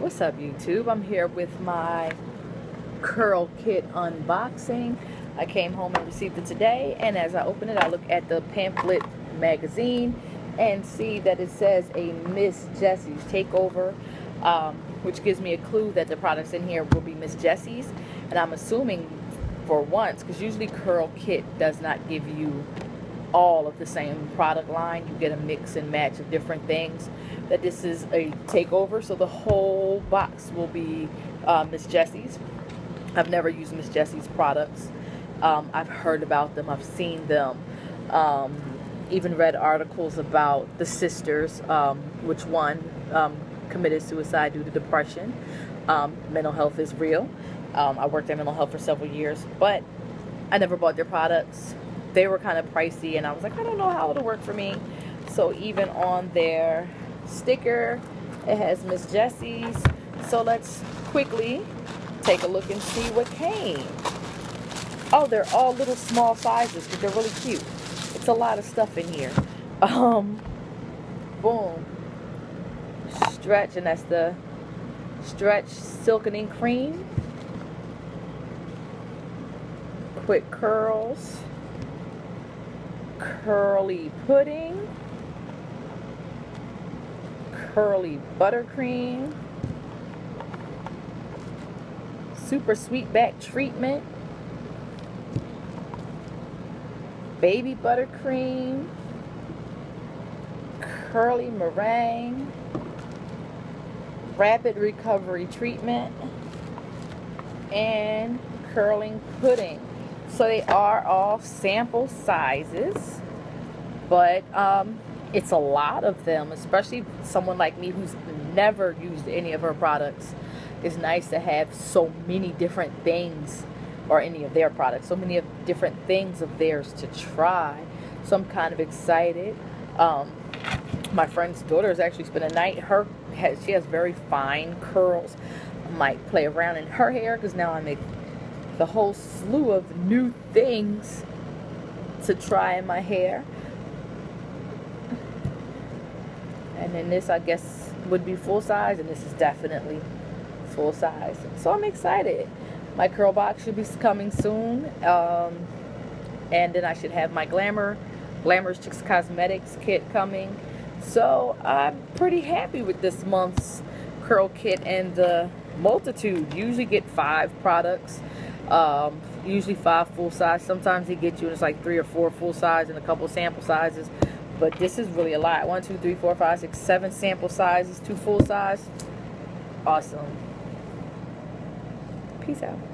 What's up YouTube? I'm here with my curl kit unboxing. I came home and received it today and as I open it I look at the pamphlet magazine and see that it says a Miss Jessie's takeover um, which gives me a clue that the products in here will be Miss Jessie's and I'm assuming for once because usually curl kit does not give you all of the same product line. You get a mix and match of different things. That this is a takeover, so the whole box will be uh, Miss Jessie's. I've never used Miss Jessie's products. Um, I've heard about them. I've seen them. Um, even read articles about the sisters, um, which one um, committed suicide due to depression. Um, mental health is real. Um, I worked in mental health for several years, but I never bought their products they were kind of pricey and I was like I don't know how it'll work for me so even on their sticker. It has Miss Jessie's. So let's quickly take a look and see what came. Oh they're all little small sizes but they're really cute. It's a lot of stuff in here. Um boom. Stretch and that's the stretch silkening cream. Quick curls. Curly pudding, curly buttercream, super sweet back treatment, baby buttercream, curly meringue, rapid recovery treatment, and curling pudding. So they are all sample sizes, but um, it's a lot of them, especially someone like me who's never used any of her products. It's nice to have so many different things, or any of their products, so many of different things of theirs to try. So I'm kind of excited. Um, my friend's daughter has actually spent a night. Her has, she has very fine curls. I might play around in her hair because now I'm the whole slew of new things to try in my hair. And then this, I guess, would be full size, and this is definitely full size. So I'm excited. My curl box should be coming soon. Um, and then I should have my Glamour, Glamorous Chicks Cosmetics kit coming. So I'm pretty happy with this month's curl kit and the multitude. usually get five products. Um, usually five full size. Sometimes they get you and it's like three or four full size and a couple sample sizes. But this is really a lot. One, two, three, four, five, six, seven sample sizes, two full size. Awesome. Peace out.